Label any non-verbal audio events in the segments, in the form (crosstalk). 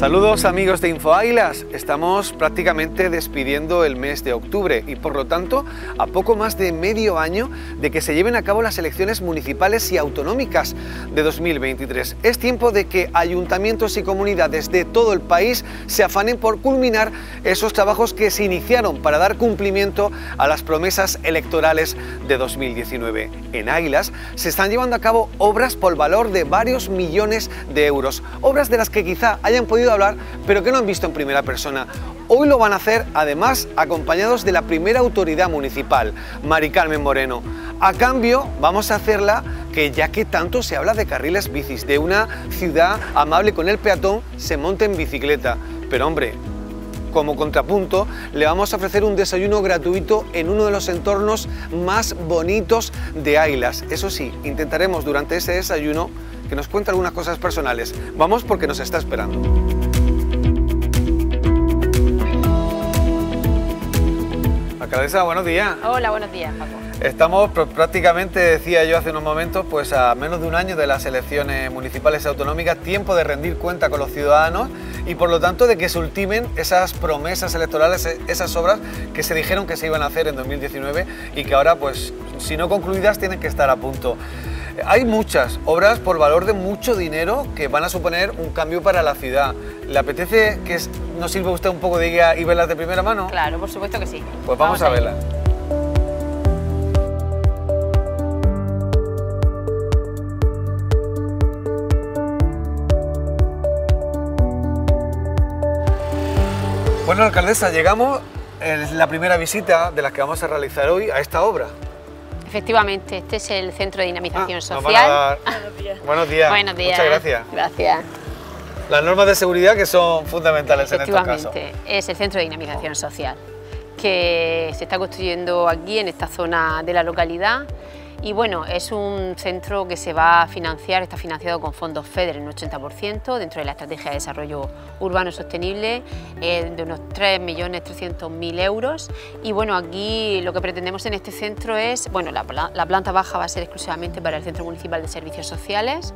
Saludos amigos de Info Águilas, estamos prácticamente despidiendo el mes de octubre y por lo tanto a poco más de medio año de que se lleven a cabo las elecciones municipales y autonómicas de 2023. Es tiempo de que ayuntamientos y comunidades de todo el país se afanen por culminar esos trabajos que se iniciaron para dar cumplimiento a las promesas electorales de 2019. En Águilas se están llevando a cabo obras por valor de varios millones de euros, obras de las que quizá hayan podido hablar, pero que no han visto en primera persona. Hoy lo van a hacer, además, acompañados de la primera autoridad municipal, Mari Carmen Moreno. A cambio, vamos a hacerla que ya que tanto se habla de carriles bicis, de una ciudad amable con el peatón, se monte en bicicleta. Pero hombre, como contrapunto, le vamos a ofrecer un desayuno gratuito en uno de los entornos más bonitos de Ailas. Eso sí, intentaremos durante ese desayuno que nos cuente algunas cosas personales. Vamos porque nos está esperando. Alcaldesa, buenos días. Hola, buenos días, Paco. Estamos prácticamente, decía yo hace unos momentos, pues a menos de un año de las elecciones municipales y autonómicas, tiempo de rendir cuenta con los ciudadanos y por lo tanto de que se ultimen esas promesas electorales, esas obras que se dijeron que se iban a hacer en 2019 y que ahora, pues, si no concluidas, tienen que estar a punto. Hay muchas obras por valor de mucho dinero que van a suponer un cambio para la ciudad. ¿Le apetece que nos sirva usted un poco de guía y verlas de primera mano? Claro, por supuesto que sí. Pues vamos, a, a verlas. Bueno, alcaldesa, llegamos en la primera visita de las que vamos a realizar hoy a esta obra. Efectivamente, este es el Centro de Dinamización ah, Social. Buenos días. Buenos días. Buenos días. Muchas gracias. Gracias. Las normas de seguridad que son fundamentales en estos casos. Efectivamente, es el Centro de Dinamización Social que se está construyendo aquí en esta zona de la localidad y bueno, es un centro que se va a financiar, está financiado con fondos FEDER en un 80% dentro de la Estrategia de Desarrollo Urbano Sostenible eh, de unos 3.300.000 euros y bueno, aquí lo que pretendemos en este centro es, bueno, la, planta baja va a ser exclusivamente para el Centro Municipal de Servicios Sociales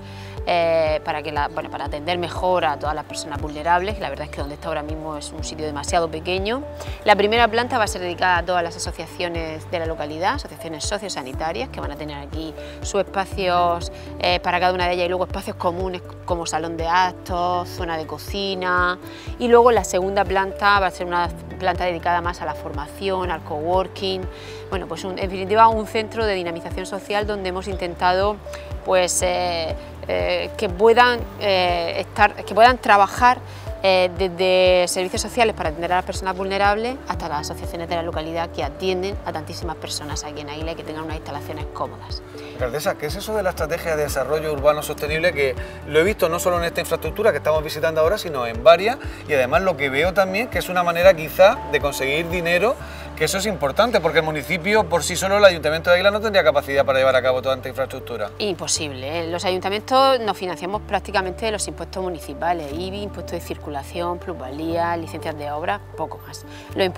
eh, para, que bueno, para atender mejor a todas las personas vulnerables, la verdad es que donde está ahora mismo es un sitio demasiado pequeño. La primera planta va a ser dedicada a todas las asociaciones de la localidad, asociaciones sociosanitarias que van a tener aquí sus espacios eh, para cada una de ellas y luego espacios comunes como salón de actos, zona de cocina. Y luego la segunda planta va a ser una planta dedicada más a la formación, al coworking, bueno pues en definitiva un centro de dinamización social donde hemos intentado pues eh, eh, que puedan estar, que puedan trabajar eh, desde servicios sociales para atender a las personas vulnerables hasta las asociaciones de la localidad que atienden a tantísimas personas aquí en Águila y que tengan unas instalaciones cómodas. Alcaldesa, ¿qué es eso de la estrategia de desarrollo urbano sostenible que lo he visto no solo en esta infraestructura que estamos visitando ahora, sino en varias y además lo que veo también que es una manera quizá de conseguir dinero que eso es importante porque el municipio por sí solo, el Ayuntamiento de Águila no tendría capacidad para llevar a cabo toda esta infraestructura. Imposible, ¿eh? los ayuntamientos nos financiamos prácticamente de los impuestos municipales, IBI, impuestos de circulación, plusvalía, licencias de obra, poco más.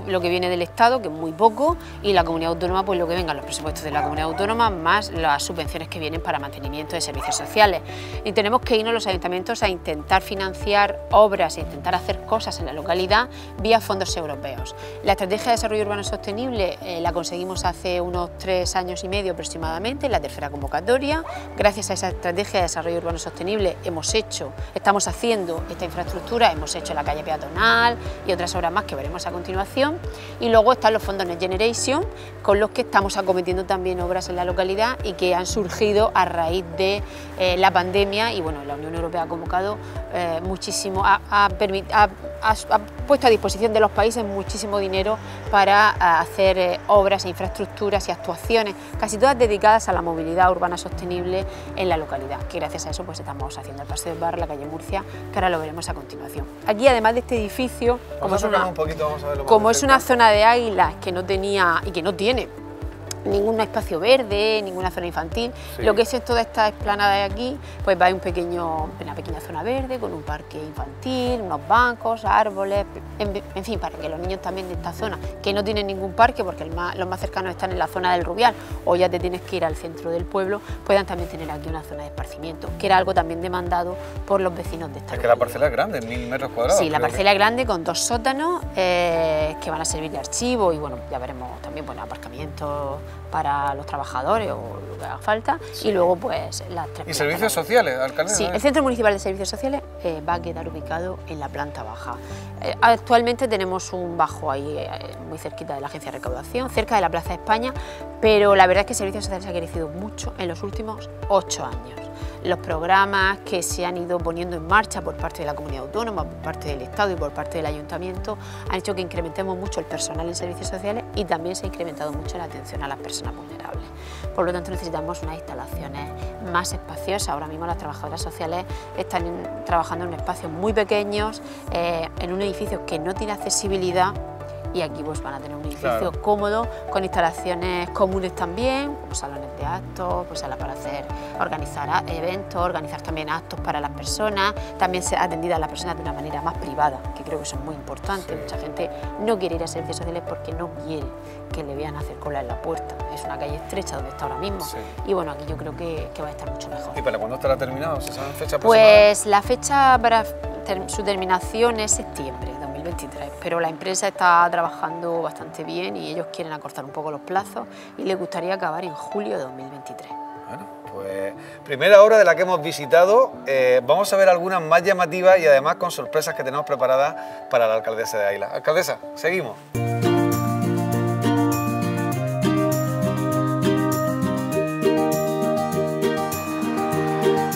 Lo, que viene del Estado, que es muy poco, y la comunidad autónoma, pues lo que vengan los presupuestos de la comunidad autónoma, más las subvenciones que vienen para mantenimiento de servicios sociales. Y tenemos que irnos los ayuntamientos a intentar financiar obras e intentar hacer cosas en la localidad vía fondos europeos. La estrategia de desarrollo urbano sostenible eh, la conseguimos hace unos tres años y medio aproximadamente, la tercera convocatoria. Gracias a esa estrategia de desarrollo urbano sostenible hemos hecho, estamos haciendo esta infraestructura, hemos hecho la calle peatonal y otras obras más que veremos a continuación. Y luego están los fondos Next Generation, con los que estamos acometiendo también obras en la localidad y que han surgido a raíz de eh, la pandemia y bueno, la Unión Europea ha convocado eh, muchísimo, ha, ha, puesto a disposición de los países muchísimo dinero para hacer eh, obras e infraestructuras y actuaciones, casi todas dedicadas a la movilidad urbana sostenible en la localidad, que gracias a eso pues estamos haciendo el Paseo del Bar, la calle Murcia, que ahora lo veremos a continuación. Aquí además de este edificio, como, es una, como es una zona de águilas que no tenía y que no tiene ningún espacio verde, ninguna zona infantil. Lo que es toda esta explanada de aquí, pues va a un pequeño, una pequeña zona verde con un parque infantil, unos bancos, árboles, en, fin, para que los niños también de esta zona, que no tienen ningún parque porque los más cercanos están en la zona del Rubial o ya te tienes que ir al centro del pueblo, puedan también tener aquí una zona de esparcimiento, que era algo también demandado por los vecinos de esta Es que la parcela es grande, mil metros cuadrados. Sí, la parcela es grande con dos sótanos eh, que van a servir de archivo y bueno, ya veremos también bueno, aparcamientos para los trabajadores o lo que haga falta y luego pues las tres ¿Y servicios sociales, alcalde? Sí, el Centro Municipal de Servicios Sociales eh, va a quedar ubicado en la planta baja. Eh, actualmente tenemos un bajo ahí eh, muy cerquita de la Agencia de Recaudación, cerca de la Plaza de España, pero la verdad es que Servicios Sociales ha crecido mucho en los últimos ocho años los programas que se han ido poniendo en marcha por parte de la comunidad autónoma, por parte del Estado y por parte del Ayuntamiento han hecho que incrementemos mucho el personal en servicios sociales y también se ha incrementado mucho la atención a las personas vulnerables. Por lo tanto necesitamos unas instalaciones más espaciosas. Ahora mismo las trabajadoras sociales están trabajando en espacios muy pequeños, eh, en un edificio que no tiene accesibilidad y aquí pues van a tener un edificio cómodo con instalaciones comunes también, como salones de actos, pues para hacer, organizar eventos, organizar también actos para las personas, también ser atendida a las personas de una manera más privada, que creo que eso es muy importante. Mucha gente no quiere ir a servicios sociales porque no quiere que le vean hacer cola en la puerta. Es una calle estrecha donde está ahora mismo y bueno, aquí yo creo que, va a estar mucho mejor. ¿Y para cuándo estará terminado? ¿Se sabe fecha Pues la fecha para su terminación es septiembre pero la empresa está trabajando bastante bien y ellos quieren acortar un poco los plazos y les gustaría acabar en julio de 2023. Bueno, pues primera obra de la que hemos visitado, eh, vamos a ver algunas más llamativas y además con sorpresas que tenemos preparadas para la alcaldesa de Aila. Alcaldesa, seguimos.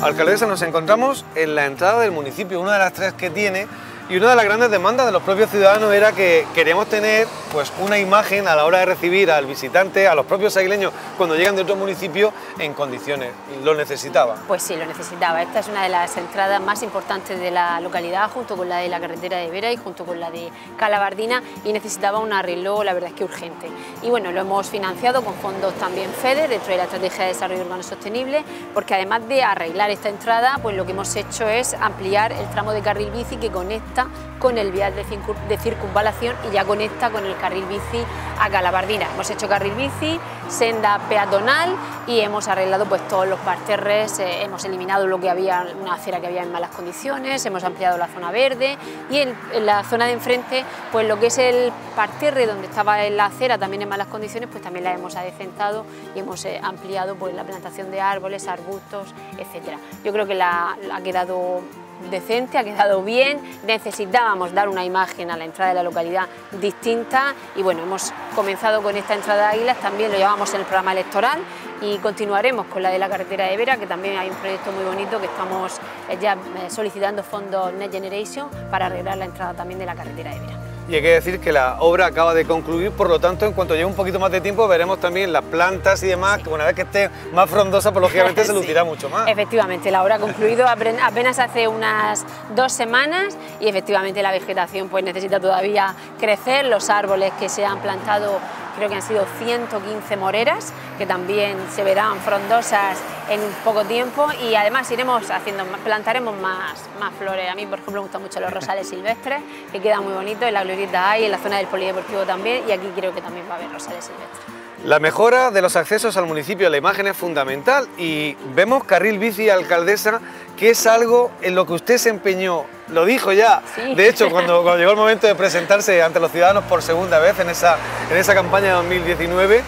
Alcaldesa, nos encontramos en la entrada del municipio, una de las tres que tiene, y una de las grandes demandas de los propios ciudadanos era que queríamos tener pues, una imagen a la hora de recibir al visitante, a los propios aileños, cuando llegan de otro municipio, en condiciones. ¿Lo necesitaba? Pues sí, lo necesitaba. Esta es una de las entradas más importantes de la localidad, junto con la de la carretera de Vera y junto con la de Calabardina, y necesitaba un arreglo, la verdad es que urgente. Y bueno, lo hemos financiado con fondos también FEDER, dentro de la Estrategia de Desarrollo Urbano Sostenible, porque además de arreglar esta entrada, pues lo que hemos hecho es ampliar el tramo de carril bici que conecta con el vial de circunvalación y ya conecta con el carril bici a Calabardina. Hemos hecho carril bici, senda peatonal y hemos arreglado pues todos los parterres, eh, hemos eliminado lo que había, una acera que había en malas condiciones, hemos ampliado la zona verde y en, la zona de enfrente pues lo que es el parterre donde estaba la acera también en malas condiciones pues también la hemos adecentado y hemos eh, ampliado pues la plantación de árboles, arbustos, etcétera. Yo creo que la ha quedado decente, ha quedado bien, necesitábamos dar una imagen a la entrada de la localidad distinta. Y bueno, hemos comenzado con esta entrada de Águilas, también lo llevamos en el programa electoral. Y continuaremos con la de la carretera de Vera, que también hay un proyecto muy bonito que estamos eh, ya eh, solicitando fondos Next Generation para arreglar la entrada también de la carretera de Vera y hay que decir que la obra acaba de concluir, por lo tanto, en cuanto llegue un poquito más de tiempo, veremos también las plantas y demás, que una vez que esté más frondosa, pues lógicamente (laughs) se lucirá mucho más. Efectivamente, la obra ha concluido apenas hace unas dos semanas y efectivamente la vegetación pues necesita todavía crecer, los árboles que se han plantado creo que han sido 115 moreras, que también se verán frondosas en poco tiempo y además iremos haciendo, plantaremos más, más flores. A mí, por ejemplo, me gustan mucho los rosales silvestres, que quedan muy bonitos, en la glorieta hay, en la zona del polideportivo también y aquí creo que también va a haber rosales silvestres. La mejora de los accesos al municipio, la imagen es fundamental y vemos carril bici alcaldesa, que es algo en lo que usted se empeñó, lo dijo ya, de hecho cuando, cuando, llegó el momento de presentarse ante los ciudadanos por segunda vez en esa, en esa campaña de 2019,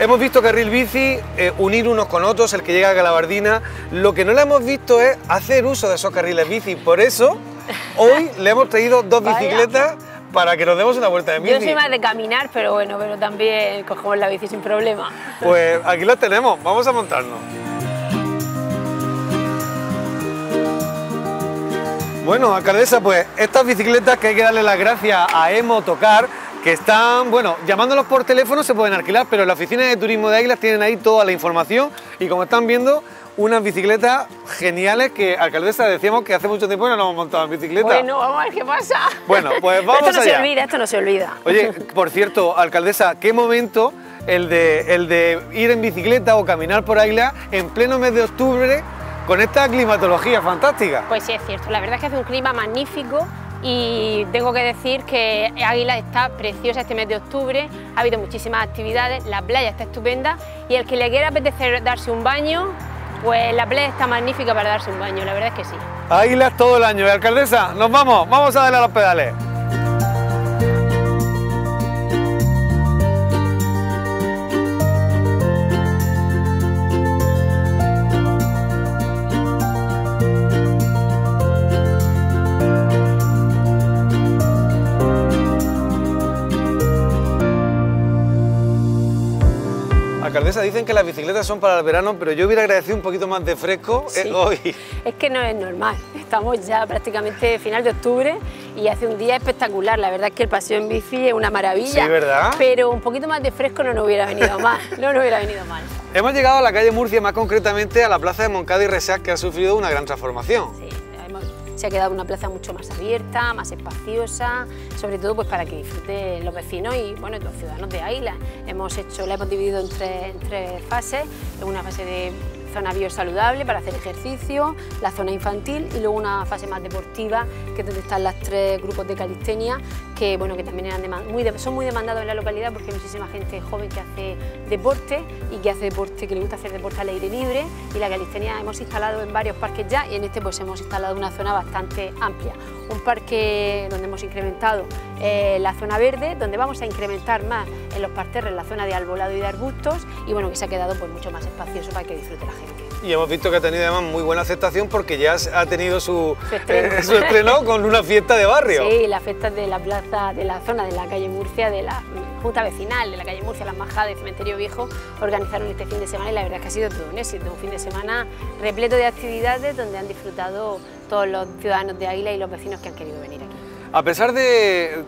hemos visto carril bici eh, unir unos con otros, el que llega a Calabardina, lo que no le hemos visto es hacer uso de esos carriles bici, por eso hoy le hemos traído dos bicicletas para que nos demos una vuelta de bici. Yo soy más de caminar, pero bueno, pero también cogemos la bici sin problema. Pues aquí las tenemos, vamos a montarnos. Bueno, alcaldesa, pues estas bicicletas que hay que darle las gracias a Emo Tocar, que están, bueno, llamándolos por teléfono se pueden alquilar, pero en la oficina de turismo de Águilas tienen ahí toda la información y como están viendo, unas bicicletas geniales que, alcaldesa, decíamos que hace mucho tiempo no nos hemos montado en bicicleta. Bueno, vamos a ver qué pasa. Bueno, pues (laughs) vamos esto no allá. se olvida, esto no se olvida. Oye, (laughs) por cierto, alcaldesa, ¿qué momento el de, el de ir en bicicleta o caminar por Águila en pleno mes de octubre con esta climatología fantástica? Pues sí, es cierto. La verdad es que hace un clima magnífico y tengo que decir que Águila está preciosa este mes de octubre, ha habido muchísimas actividades, la playa está estupenda y el que le quiera apetecer darse un baño, pues la playa está magnífica para darse un baño, la verdad es que sí. Águilas todo el año, ¿eh, alcaldesa? Nos vamos, vamos a darle a los pedales. Alcaldesa, dicen que las bicicletas son para el verano, pero yo hubiera agradecido un poquito más de fresco eh, Sí. hoy. Es que no es normal, estamos ya prácticamente final de octubre y hace un día espectacular, la verdad es que el paseo en bici es una maravilla. Sí, ¿verdad? Pero un poquito más de fresco no nos hubiera venido (laughs) mal, no nos hubiera venido mal. Hemos llegado a la calle Murcia, más concretamente a la plaza de Moncada y Resac, que ha sufrido una gran transformación. Sí, ha quedado una plaza mucho más abierta, más espaciosa, sobre todo pues para que disfruten los vecinos y bueno, los ciudadanos de Águila. Hemos hecho, la hemos dividido en tres, en tres fases, en una fase de zona biosaludable para hacer ejercicio, la zona infantil y luego una fase más deportiva, que es donde están los tres grupos de calistenia, que, bueno, que también eran muy son muy demandados en la localidad porque hay muchísima gente joven que hace deporte y que hace deporte, que le gusta hacer deporte al aire libre y la calistenia hemos instalado en varios parques ya y en este pues hemos instalado una zona bastante amplia. Un parque donde hemos incrementado eh, la zona verde, donde vamos a incrementar más en los parterres la zona de arbolado y de arbustos y bueno, que se ha quedado pues mucho más espacioso para que disfrute la gente. Y hemos visto que ha tenido además muy buena aceptación porque ya ha tenido su, Su estreno. eh, su estreno con una fiesta de barrio. Sí, las fiestas de la plaza, de la zona de la calle Murcia, de la Junta Vecinal de la calle Murcia, las majadas de Cementerio Viejo, organizaron este fin de semana y la verdad es que ha sido todo un éxito, un fin de semana repleto de actividades donde han disfrutado todos los ciudadanos de Águila y los vecinos que han querido venir. A pesar de,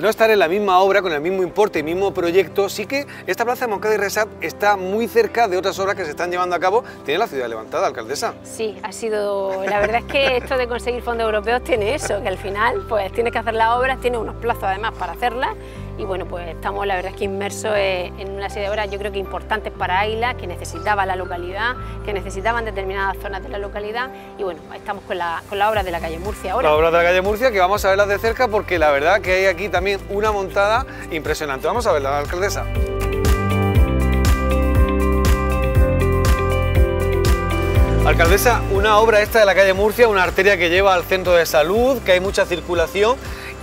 no estar en la misma obra, con el mismo importe y mismo proyecto, sí que esta plaza de Moncada y Resac está muy cerca de otras obras que se están llevando a cabo. Tiene la ciudad levantada, alcaldesa. Sí, ha sido. La verdad es que esto de conseguir fondos europeos tiene eso, que al final pues tienes que hacer las obras, tienes unos plazos además para hacerlas y bueno, pues estamos la verdad es que inmersos eh, en una serie de obras yo creo que importantes para Águila, que necesitaba la localidad, que necesitaban determinadas zonas de la localidad y bueno, estamos con la, con la obra de la calle Murcia ahora. Las obras de la calle Murcia, que vamos a verlas de cerca porque la verdad que hay aquí también una montada impresionante. Vamos a verla, alcaldesa. Alcaldesa, una obra esta de la calle Murcia, una arteria que lleva al centro de salud, que hay mucha circulación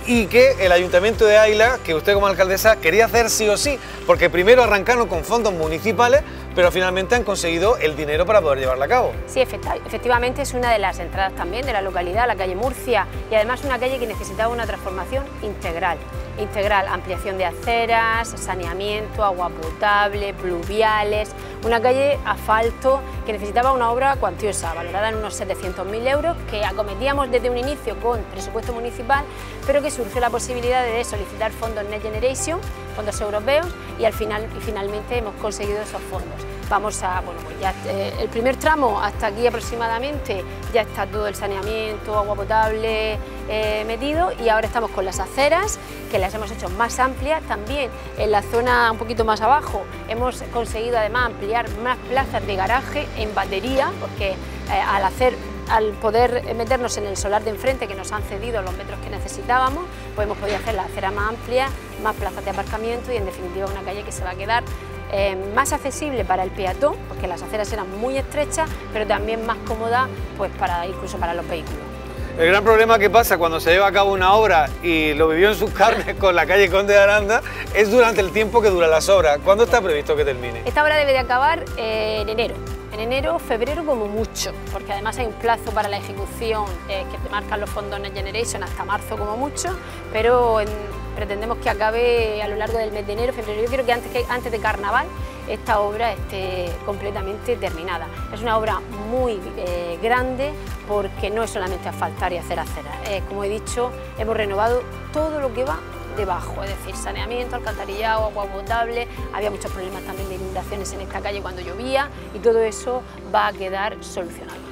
y que el Ayuntamiento de Águila, que usted como alcaldesa quería hacer sí o sí, porque primero arrancaron con fondos municipales, pero finalmente han conseguido el dinero para poder llevarla a cabo. Sí, efectivamente es una de las entradas también de la localidad, la calle Murcia, y además una calle que necesitaba una transformación integral. Integral, ampliación de aceras, saneamiento, agua potable, pluviales, una calle asfalto que necesitaba una obra cuantiosa, valorada en unos 700.000 euros, que acometíamos desde un inicio con presupuesto municipal, pero que surgió la posibilidad de solicitar fondos Next Generation, fondos europeos, y al final y finalmente hemos conseguido esos fondos. Vamos a, bueno, pues ya eh, el primer tramo hasta aquí aproximadamente ya está todo el saneamiento, agua potable eh, metido y ahora estamos con las aceras que las hemos hecho más amplias también en la zona un poquito más abajo. Hemos conseguido además ampliar más plazas de garaje en batería porque eh, al hacer al poder meternos en el solar de enfrente que nos han cedido los metros que necesitábamos, pues hemos podido hacer la acera más amplia, más plazas de aparcamiento y en definitiva una calle que se va a quedar eh, más accesible para el peatón, porque las aceras eran muy estrechas, pero también más cómoda pues para incluso para los vehículos. El gran problema que pasa cuando se lleva a cabo una obra y lo vivió en sus carnes con la calle Conde de Aranda es durante el tiempo que duran las obras. ¿Cuándo está previsto que termine? Esta obra debe de acabar eh, en enero, en enero, febrero como mucho, porque además hay un plazo para la ejecución eh, que te marcan los fondos Next Generation hasta marzo como mucho, pero en- pretendemos que acabe a lo largo del mes de enero, febrero. Yo quiero que antes, de carnaval esta obra esté completamente terminada. Es una obra muy eh, grande porque no es solamente asfaltar y hacer aceras. Como he dicho, hemos renovado todo lo que va debajo, es decir, saneamiento, alcantarillado, agua potable, había muchos problemas también de inundaciones en esta calle cuando llovía y todo eso va a quedar solucionado.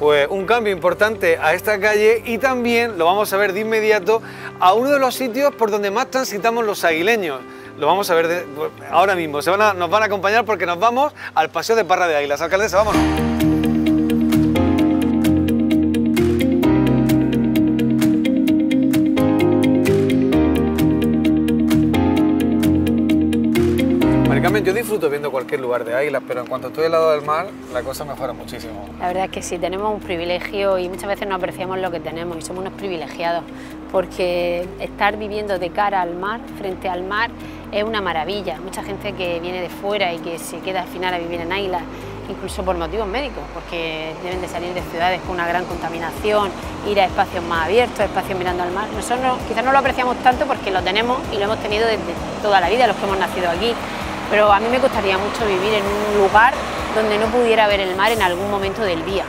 Pues un cambio importante a esta calle y también lo vamos a ver de inmediato a uno de los sitios por donde más transitamos los aguileños. Lo vamos a ver ahora mismo, nos van a acompañar porque nos vamos al Paseo de Parra de Águilas. Alcaldesa, vámonos. Disfruto viendo cualquier lugar de águilas, pero en cuanto estoy al lado del mar, la cosa mejora muchísimo. La verdad es que sí, tenemos un privilegio y muchas veces no apreciamos lo que tenemos y somos unos privilegiados, porque estar viviendo de cara al mar, frente al mar, es una maravilla. Mucha gente que viene de fuera y que se queda al final a vivir en águilas, incluso por motivos médicos, porque deben de salir de ciudades con una gran contaminación, ir a espacios más abiertos, espacios mirando al mar. Nosotros quizás no lo apreciamos tanto porque lo tenemos y lo hemos tenido desde toda la vida, los que hemos nacido aquí pero a mí me gustaría mucho vivir en un lugar donde no pudiera ver el mar en algún momento del día.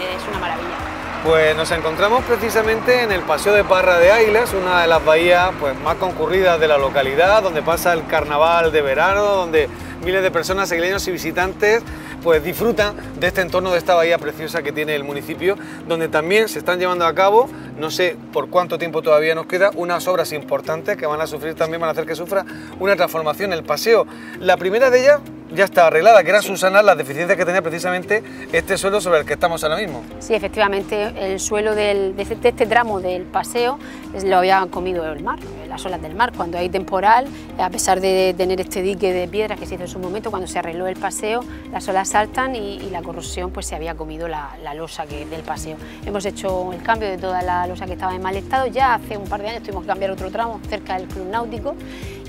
Es una maravilla. Pues nos encontramos precisamente en el Paseo de Parra de Águilas, una de las bahías pues, más concurridas de la localidad, donde pasa el carnaval de verano, donde miles de personas, aguileños y visitantes pues disfrutan de este entorno, de esta bahía preciosa que tiene el municipio, donde también se están llevando a cabo, no sé por cuánto tiempo todavía nos queda, unas obras importantes que van a sufrir también, van a hacer que sufra una transformación el paseo. La primera de ellas ya está arreglada, que era Susana las deficiencias que tenía precisamente este suelo sobre el que estamos ahora mismo. Sí, efectivamente, el suelo de, este, este, tramo del paseo lo había comido el mar, las olas del mar. Cuando hay temporal, a pesar de tener este dique de piedras que se hizo en su momento, cuando se arregló el paseo, las olas saltan y, la corrosión pues se había comido la, losa que, del paseo. Hemos hecho el cambio de toda la losa que estaba en mal estado, ya hace un par de años tuvimos que cambiar otro tramo cerca del Club Náutico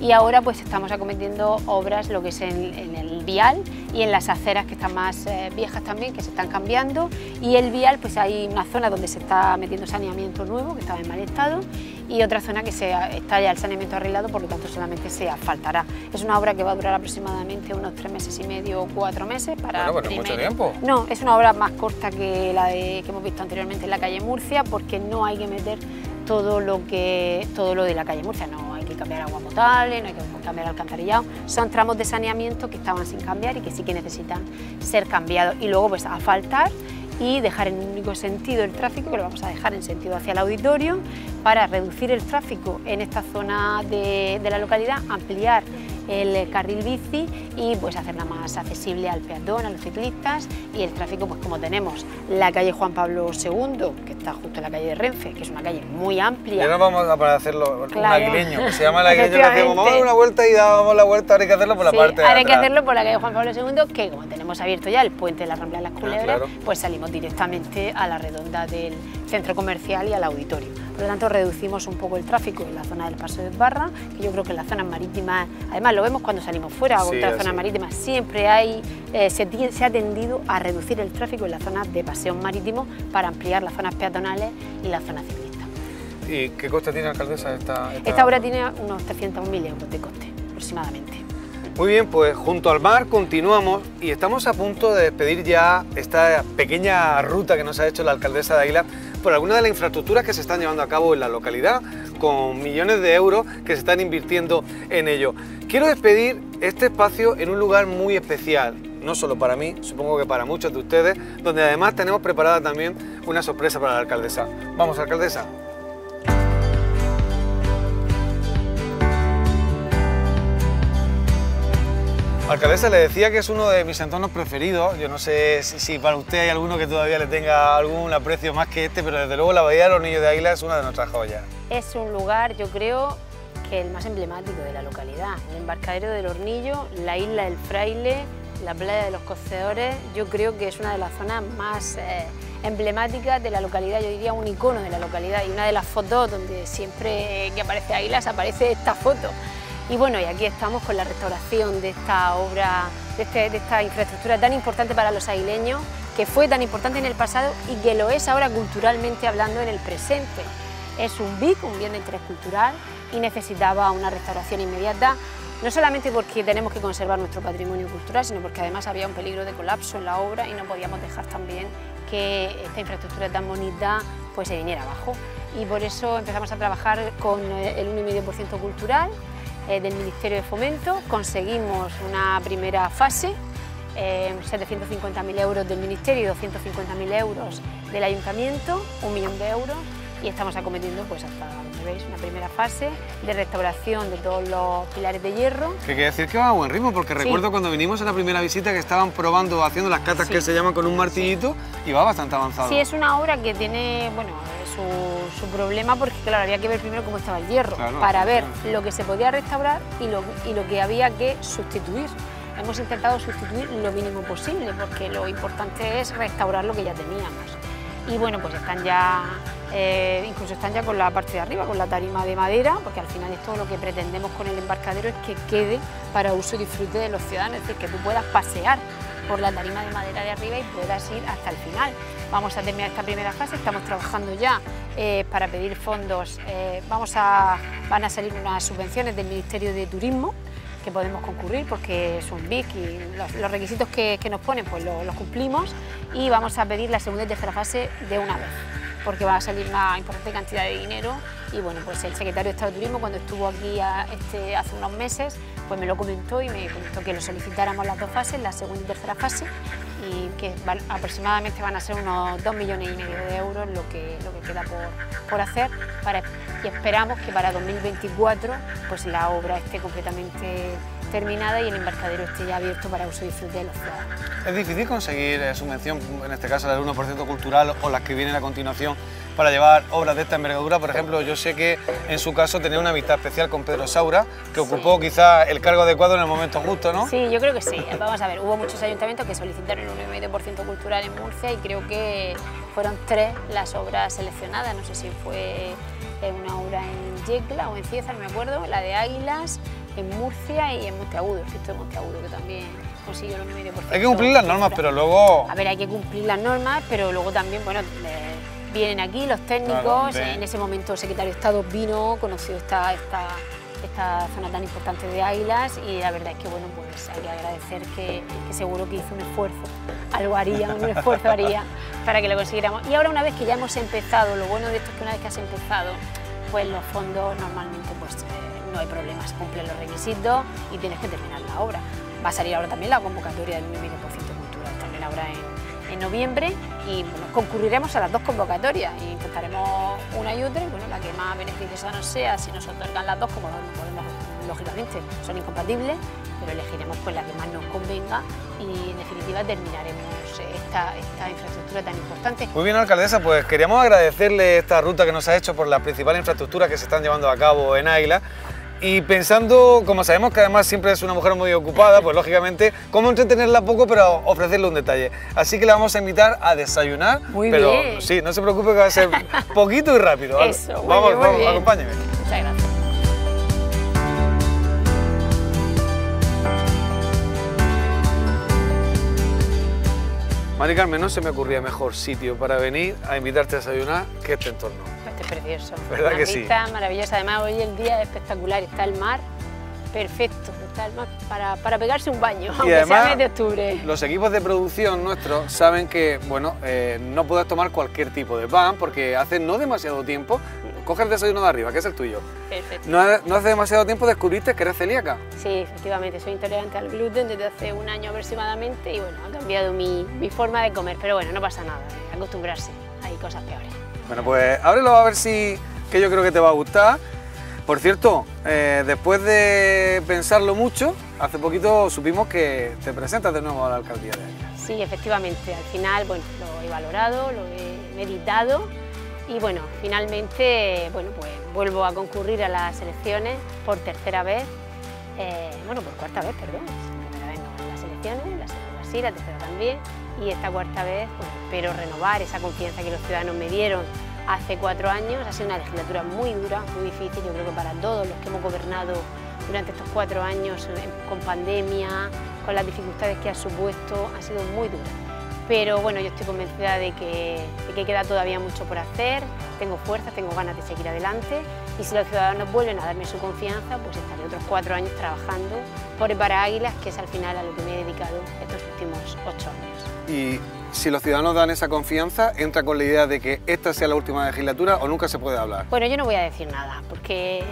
y ahora pues estamos acometiendo obras lo que es en, el vial y en las aceras que están más eh, viejas también, que se están cambiando y el vial pues hay una zona donde se está metiendo saneamiento nuevo que estaba en mal estado y otra zona que se, está ya el saneamiento arreglado, por lo tanto solamente se asfaltará. Es una obra que va a durar aproximadamente unos tres meses y medio o cuatro meses para... Bueno, pero mucho tiempo. No, es una obra más corta que la de, que hemos visto anteriormente en la calle Murcia porque no hay que meter todo lo, que, todo lo de la calle Murcia, no que cambiar agua potable, no hay que cambiar alcantarillado, son tramos de saneamiento que estaban sin cambiar y que sí que necesitan ser cambiados. Y luego pues a faltar y dejar en un único sentido el tráfico, que lo vamos a dejar en sentido hacia el auditorio, para reducir el tráfico en esta zona de la localidad, ampliar el carril bici y pues hacerla más accesible al peatón, a los ciclistas y el tráfico pues como tenemos la calle Juan Pablo II, que está justo en la calle de Renfe, que es una calle muy amplia. Ya no vamos a hacerlo un aguileño, que se llama el aguileño, que vamos a dar una vuelta y dábamos la vuelta, ahora hay que hacerlo por la parte ahora hay que hacerlo por la calle Juan Pablo II, que como tenemos abierto ya el puente de la Rambla de las ah, Culebras, pues salimos directamente a la redonda del centro comercial y al auditorio. Por lo tanto, reducimos un poco el tráfico en la zona del Paso de Barra, que yo creo que en las zonas marítimas, además lo vemos cuando salimos fuera o otras zonas marítimas, siempre hay, eh, se, ha tendido a reducir el tráfico en las zonas de paseos marítimos para ampliar las zonas peatonales y las zonas ciclistas. ¿Y qué coste tiene, alcaldesa, esta, esta... esta obra? tiene unos 300.000 euros de coste, aproximadamente. Muy bien, pues junto al mar continuamos y estamos a punto de despedir ya esta pequeña ruta que nos ha hecho la alcaldesa de Águila por algunas de las infraestructuras que se están llevando a cabo en la localidad, con millones de euros que se están invirtiendo en ello. Quiero despedir este espacio en un lugar muy especial, no solo para mí, supongo que para muchos de ustedes, donde además tenemos preparada también una sorpresa para la alcaldesa. Vamos, alcaldesa. Alcaldesa, le decía que es uno de mis entornos preferidos. Yo no sé si, para usted hay alguno que todavía le tenga algún aprecio más que este, pero desde luego la Bahía de los Niños de Águila es una de nuestras joyas. Es un lugar, yo creo, que el más emblemático de la localidad. El embarcadero del Hornillo, la isla del Fraile, la playa de los Cocedores, yo creo que es una de las zonas más eh, emblemáticas de la localidad, yo diría un icono de la localidad y una de las fotos donde siempre que aparece Águilas aparece esta foto. Y bueno, y aquí estamos con la restauración de esta obra, este, de, esta infraestructura tan importante para los aguileños, que fue tan importante en el pasado y que lo es ahora culturalmente hablando en el presente. Es un BIC, un bien de interés cultural, y necesitaba una restauración inmediata, no solamente porque tenemos que conservar nuestro patrimonio cultural, sino porque además había un peligro de colapso en la obra y no podíamos dejar también que esta infraestructura tan bonita pues se viniera abajo. Y por eso empezamos a trabajar con el 1,5% cultural eh, del Ministerio de Fomento, conseguimos una primera fase, 750.000 euros del Ministerio y 250.000 euros del Ayuntamiento, un millón de euros, y estamos acometiendo pues hasta donde veis una primera fase de restauración de todos los pilares de hierro. Que quiere decir que va a buen ritmo, porque recuerdo cuando vinimos a la primera visita que estaban probando, haciendo las catas que se llaman con un martillito y va bastante avanzado. Sí, es una obra que tiene, bueno, su, problema porque claro, había que ver primero cómo estaba el hierro para ver lo que se podía restaurar y lo, y lo que había que sustituir. Hemos intentado sustituir lo mínimo posible porque lo importante es restaurar lo que ya teníamos. Y bueno, pues están ya eh, incluso están ya con la parte de arriba, con la tarima de madera, porque al final esto lo que pretendemos con el embarcadero es que quede para uso y disfrute de los ciudadanos, es decir, que tú puedas pasear por la tarima de madera de arriba y puedas ir hasta el final. Vamos a terminar esta primera fase, estamos trabajando ya eh, para pedir fondos, eh, vamos a, van a salir unas subvenciones del Ministerio de Turismo que podemos concurrir porque es un BIC y los, requisitos que, nos ponen pues los cumplimos y vamos a pedir la segunda y tercera fase de una vez porque va a salir una importante cantidad de dinero y bueno, pues el secretario de Estado de Turismo cuando estuvo aquí este, hace unos meses, pues me lo comentó y me comentó que lo solicitáramos las dos fases, la segunda y tercera fase y que aproximadamente van a ser unos 2 millones y medio de euros lo que, lo que queda por, por hacer y esperamos que para 2024 pues la obra esté completamente terminada y el embarcadero esté ya abierto para uso y disfrute de los ciudadanos. ¿Es difícil conseguir eh, subvención, en este caso del 1% cultural o las que vienen a continuación, para llevar obras de esta envergadura? Por ejemplo, yo sé que en su caso tenía una amistad especial con Pedro Saura, que ocupó quizá el cargo adecuado en el momento justo, ¿no? Sí, yo creo que sí. (laughs) Vamos a ver, hubo muchos ayuntamientos que solicitaron un 1,5% cultural en Murcia y creo que fueron tres las obras seleccionadas. No sé si fue una obra en Yecla o en Cieza, no me acuerdo, la de Águilas, en Murcia y en Monteagudo, el de Monteagudo, que también consiguió los 9%. Hay que cumplir las normas, pero luego... A ver, hay que cumplir las normas, pero luego también, bueno, vienen aquí los técnicos, en ese momento el secretario de Estado vino, conoció esta, esta, esta zona tan importante de Águilas y la verdad es que, bueno, pues hay que agradecer que, que seguro que hizo un esfuerzo, algo haría, un esfuerzo haría para que lo consiguiéramos. Y ahora una vez que ya hemos empezado, lo bueno de esto es que una vez que has empezado, pues los fondos normalmente pues no hay problemas, cumplen los requisitos y tienes que terminar la obra. Va a salir ahora también la convocatoria del 1,5% cultural, también ahora en, en noviembre y bueno, concurriremos a las dos convocatorias e intentaremos una y otra y bueno, la que más beneficiosa nos sea, si nos otorgan las dos, como podemos, lógicamente son incompatibles, pero elegiremos pues la que más nos convenga y en definitiva terminaremos esta, esta, infraestructura tan importante. Muy bien, alcaldesa, pues queríamos agradecerle esta ruta que nos ha hecho por la principal infraestructura que se están llevando a cabo en Águila y pensando, como sabemos que además siempre es una mujer muy ocupada, pues lógicamente, cómo entretenerla poco, pero ofrecerle un detalle. Así que la vamos a invitar a desayunar. Muy pero bien. sí, no se preocupe que va a ser (laughs) poquito y rápido. Eso, vamos, bien, vamos, acompáñeme. Muchas gracias. Mari Carmen, no se me ocurría mejor sitio para venir a invitarte a desayunar que este entorno precioso. ¿Verdad Una que vista maravillosa. Además, hoy el día es espectacular. Está el mar perfecto. Está el mar para, para pegarse un baño, (laughs) aunque además, sea mes de octubre. Los equipos de producción nuestros saben que, bueno, eh, no puedes tomar cualquier tipo de pan porque hace no demasiado tiempo coge el desayuno de arriba, que es el tuyo. Perfecto. No, no, hace demasiado tiempo descubriste que eres celíaca. Sí, efectivamente, soy intolerante al gluten desde hace un año aproximadamente y bueno, ha cambiado mi, mi forma de comer, pero bueno, no pasa nada, acostumbrarse, hay cosas peores. Bueno, pues ábrelo a ver si, que yo creo que te va a gustar. Por cierto, eh, después de pensarlo mucho, hace poquito supimos que te presentas de nuevo a la alcaldía de Águila. Sí, efectivamente, al final bueno, lo he valorado, lo he meditado y bueno, finalmente bueno, pues vuelvo a concurrir a las elecciones por tercera vez, eh, bueno, por cuarta vez, perdón, la primera vez no en las elecciones, la segunda sí, la tercera también y esta cuarta vez pues, espero renovar esa confianza que los ciudadanos me dieron hace cuatro años. Ha sido una legislatura muy dura, muy difícil, yo creo que para todos los que hemos gobernado durante estos cuatro años eh, con pandemia, con las dificultades que ha supuesto, ha sido muy dura. Pero bueno, yo estoy convencida de que, que queda todavía mucho por hacer, tengo fuerza, tengo ganas de seguir adelante y si los ciudadanos vuelven a darme su confianza, pues estaré otros cuatro años trabajando por para Águilas, que es al final a lo que me he dedicado estos últimos ocho años. Y si los ciudadanos dan esa confianza, entra con la idea de que esta sea la última legislatura o nunca se puede hablar? Bueno, yo no voy a decir nada, porque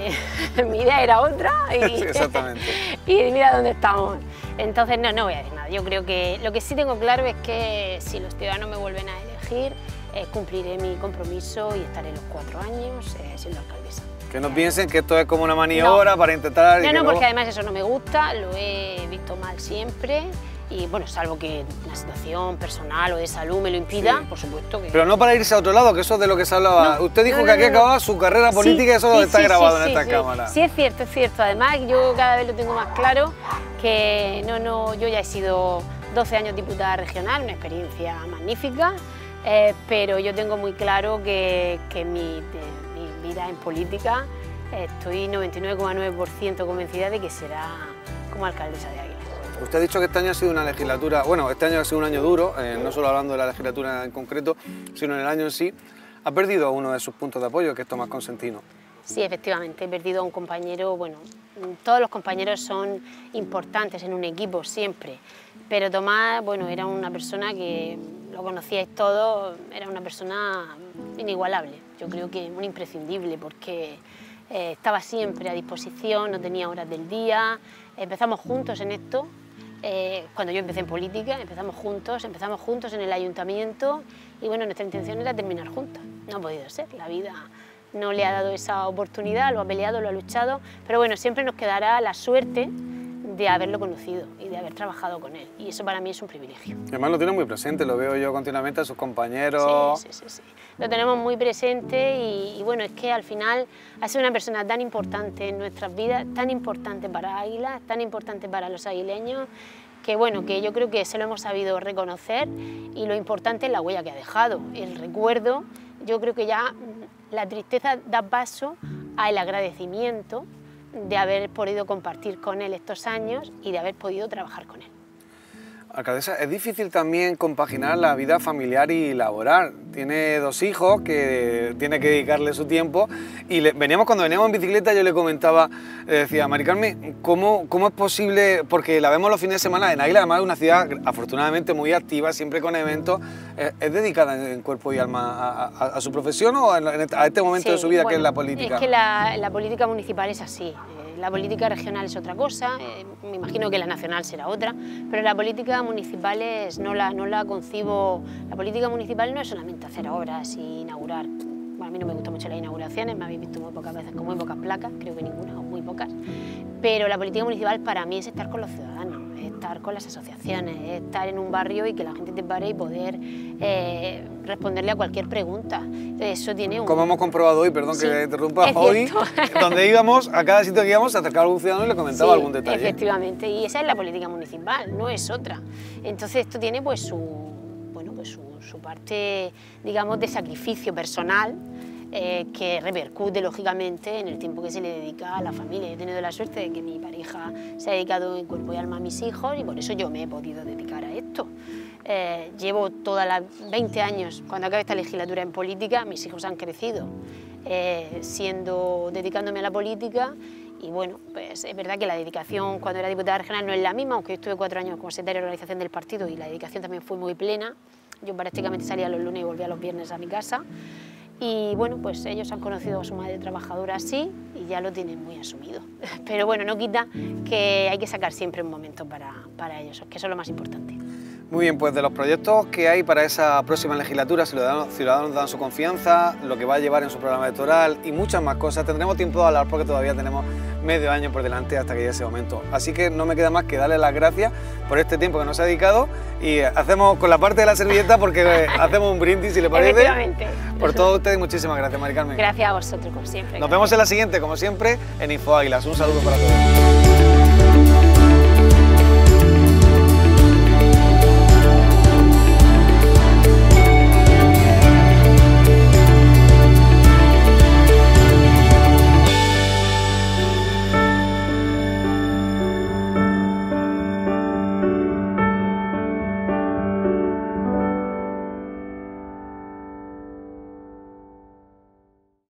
(laughs) mi idea era otra y, (laughs) exactamente. (laughs) y mira dónde estamos. Entonces, no, no voy a decir nada. Yo creo que lo que sí tengo claro es que si los ciudadanos me vuelven a elegir, eh, cumpliré mi compromiso y estaré los cuatro años eh, siendo alcaldesa. Que no piensen que esto es como una maniobra para intentar... No, no, porque además eso no me gusta, lo he visto mal siempre y bueno, salvo que una situación personal o de salud me lo impida, por supuesto que... Pero no para irse a otro lado, que eso es de lo que se hablaba. Usted dijo que aquí acababa su carrera política y eso está grabado en esta cámara. Sí, es cierto, es cierto. Además, yo cada vez lo tengo más claro que no, no, yo ya he sido 12 años diputada regional, una experiencia magnífica, eh, pero yo tengo muy claro que, que mi, mi vida en política estoy 99,9% convencida de que será como alcaldesa de Águilas. Usted ha dicho que este año ha sido una legislatura, bueno, este año ha sido un año duro, eh, no solo hablando de la legislatura en concreto, sino en el año en sí. Ha perdido uno de sus puntos de apoyo, que es Tomás Consentino. Sí, efectivamente, he perdido a un compañero, bueno, todos los compañeros son importantes en un equipo siempre, pero Tomás, bueno, era una persona que lo conocíais todos, era una persona inigualable, yo creo que un imprescindible porque eh, estaba siempre a disposición, no tenía horas del día, empezamos juntos en esto, eh, cuando yo empecé en política, empezamos juntos, empezamos juntos en el ayuntamiento y bueno, nuestra intención era terminar juntos, no ha podido ser, la vida no le ha dado esa oportunidad, lo ha peleado, lo ha luchado, pero bueno, siempre nos quedará la suerte de haberlo conocido y de haber trabajado con él. Y eso para mí es un privilegio. Además lo tiene muy presente, lo veo yo continuamente a sus compañeros. Sí, sí, sí, sí. Lo tenemos muy presente y, bueno, es que al final ha sido una persona tan importante en nuestras vidas, tan importante para Águila, tan importante para los aguileños, que bueno, que yo creo que se lo hemos sabido reconocer y lo importante es la huella que ha dejado, el recuerdo. Yo creo que ya la tristeza da paso al agradecimiento de haber podido compartir con él estos años y de haber podido trabajar con él. Alcaldesa, es difícil también compaginar la vida familiar y laboral. Tiene dos hijos que tiene que dedicarle su tiempo y veníamos cuando veníamos en bicicleta yo le comentaba, le decía, Mari Carmen, ¿cómo, ¿cómo es posible? Porque la vemos los fines de semana en Águila, además es una ciudad afortunadamente muy activa, siempre con eventos. ¿Es, dedicada en cuerpo y alma a, su profesión o a este momento de su vida que es la política? Es que la, la política municipal es así la política regional es otra cosa, eh, me imagino que la nacional será otra, pero la política municipal es, no, la, no la concibo, la política municipal no es solamente hacer obras y inaugurar. Bueno, a mí no me gustan mucho las inauguraciones, me habéis visto muy pocas veces con muy pocas placas, creo que ninguna o muy pocas, pero la política municipal para mí es estar con los ciudadanos estar con las asociaciones, estar en un barrio y que la gente te pare y poder eh, responderle a cualquier pregunta. Eso tiene un... Como hemos comprobado hoy, perdón que interrumpa, hoy, (laughs) donde íbamos, a cada sitio que íbamos, se acercaba algún ciudadano y le comentaba algún detalle. efectivamente, y esa es la política municipal, no es otra. Entonces esto tiene pues su, bueno, pues su, su parte, digamos, de sacrificio personal, eh, que repercute lógicamente en el tiempo que se le dedica a la familia. he tenido la suerte de que mi pareja se ha dedicado en cuerpo y alma a mis hijos y por eso yo me he podido dedicar a esto. Eh, llevo todas las 20 años, cuando acabe esta legislatura en política, mis hijos han crecido eh, siendo, dedicándome a la política y bueno, pues es verdad que la dedicación cuando era diputada regional no es la misma, aunque yo estuve cuatro años como secretaria de organización del partido y la dedicación también fue muy plena. Yo prácticamente salía los lunes y volvía los viernes a mi casa. Y bueno, pues ellos han conocido a su madre trabajadora así y ya lo tienen muy asumido. (laughs) Pero bueno, no quita que hay que sacar siempre un momento para, para ellos, que eso es lo más importante. Muy bien, pues de los proyectos que hay para esa próxima legislatura, si los ciudadanos dan su confianza, lo que va a llevar en su programa electoral y muchas más cosas, tendremos tiempo de hablar porque todavía tenemos medio año por delante hasta que llegue ese momento. Así que no me queda más que darle las gracias por este tiempo que nos ha dedicado y hacemos con la parte de la servilleta porque (laughs) hacemos un brindis, si le parece. Por todo ustedes, muchísimas gracias, Mari Carmen. Gracias a vosotros, como siempre. Nos vemos en la siguiente, como siempre, en Info Águilas. Un saludo para todos.